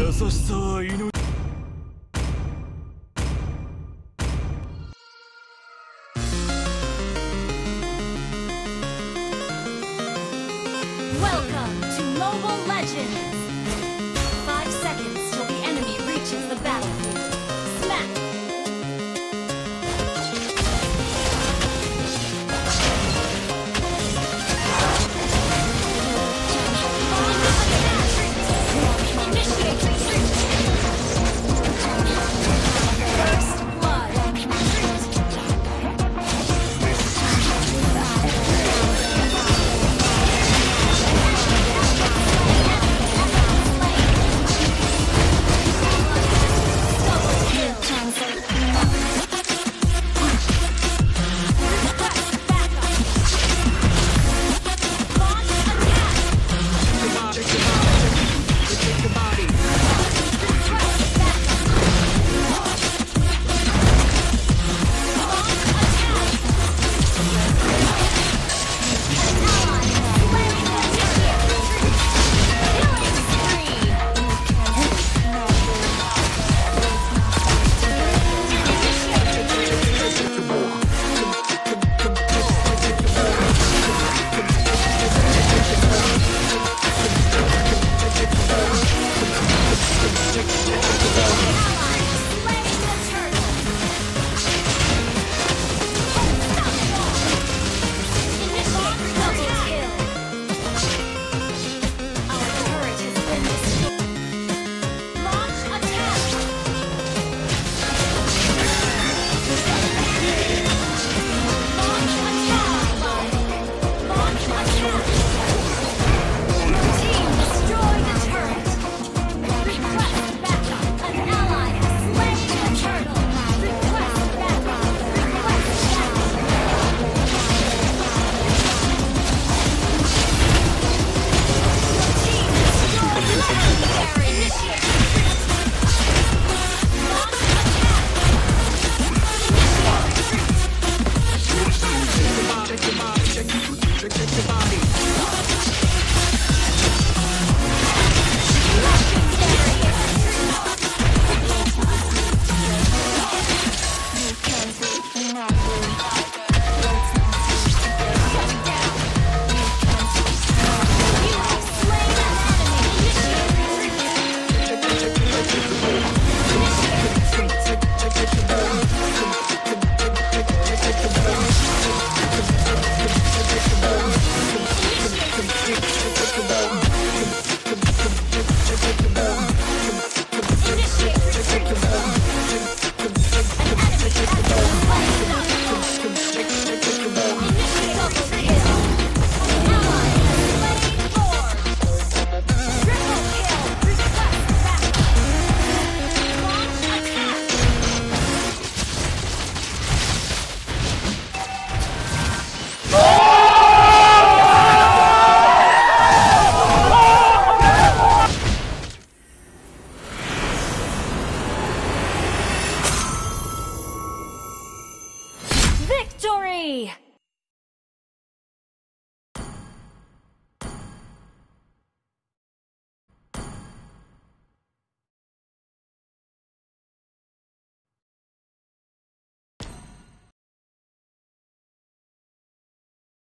優しさは命 Welcome to Mobile Legends!